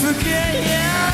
forget you.